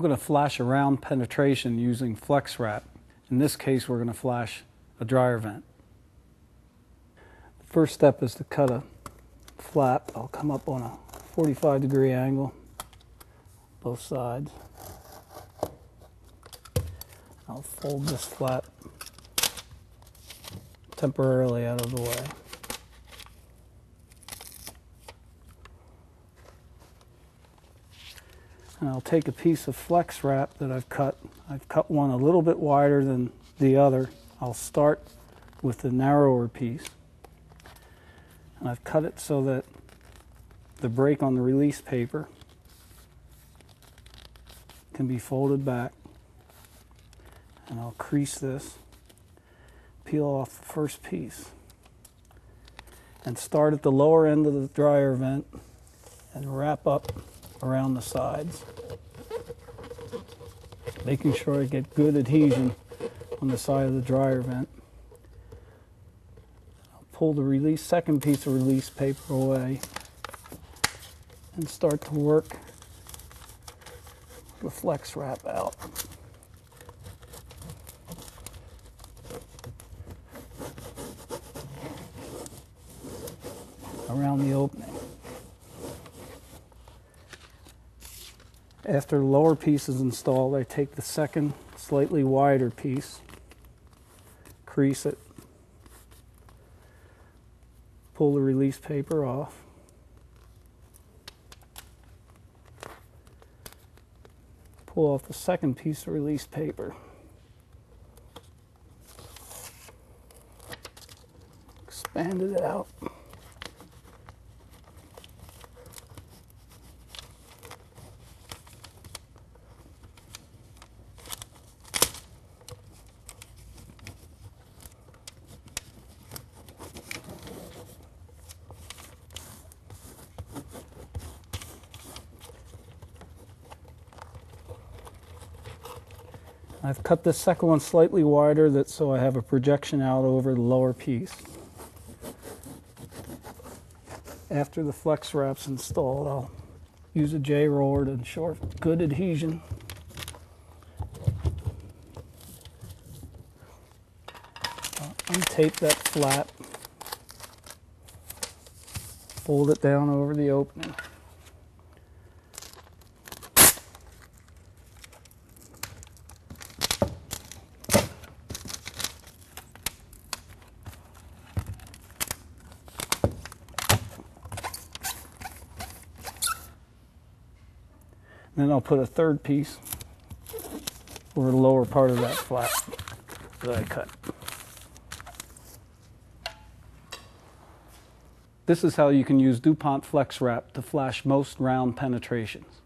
I'm going to flash a round penetration using FlexWrap. In this case, we're going to flash a dryer vent. The first step is to cut a flap. I'll come up on a 45 degree angle, both sides. I'll fold this flap temporarily out of the way. And I'll take a piece of FlexWrap that I've cut. I've cut one a little bit wider than the other. I'll start with the narrower piece. And I've cut it so that the break on the release paper can be folded back. And I'll crease this, peel off the first piece, and start at the lower end of the dryer vent and wrap up around the sides, making sure I get good adhesion on the side of the dryer vent. I'll pull the release, second piece of release paper away and start to work the FlexWrap out. around the opening. After the lower piece is installed, I take the second slightly wider piece, crease it, pull the release paper off, pull off the second piece of release paper. Expanded it out. I've cut this second one slightly wider that so I have a projection out over the lower piece. After the FlexWrap's installed, I'll use a J roller to ensure good adhesion. I'll untape that flap, fold it down over the opening. Then I'll put a third piece over the lower part of that flap that I cut. This is how you can use DuPont FlexWrap to flash most round penetrations.